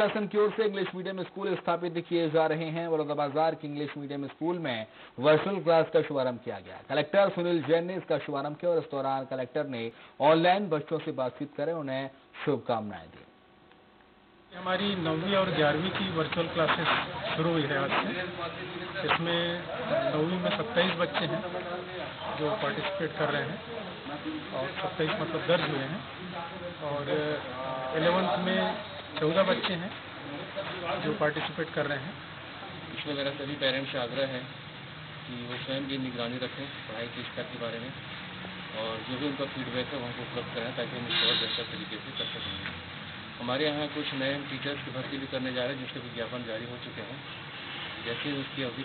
शासन की ओर से इंग्लिश मीडियम स्कूल स्थापित किए जा रहे हैं। बलौदाबाजार के इंग्लिश मीडियम स्कूल में वर्चुअल क्लास का शुभारंभ किया गया। कलेक्टर सुनील जैन ने इसका शुभारंभ किया और इस दौरान कलेक्टर ने ऑनलाइन बच्चों से बातचीत कर, उन्हें शुभकामनाएँ दी। हमारी नौवीं और ग्यारहवीं की वर्चुअल क्लासेस शुरू हुई है आज से। इसमें नौवीं में सत्ताईस बच्चे हैं जो पार्टिसिपेट कर रहे हैं और सत्ताईस मतलब दर्ज हुए हैं। और एलेवंथ में चौदह बच्चे हैं जो पार्टिसिपेट कर रहे हैं। इसमें मेरा सभी पेरेंट्स से आग्रह है कि वो स्वयं भी निगरानी रखें पढ़ाई की स्तर के बारे में और जो भी उनका फीडबैक है वो हमको उपलब्ध कराएँ ताकि हम इसको और बेहतर तरीके से कर सकें। हमारे यहाँ कुछ नए टीचर्स की भर्ती भी करने जा रहे हैं जिसके विज्ञापन जारी हो चुके हैं। जैसे उसकी अवधि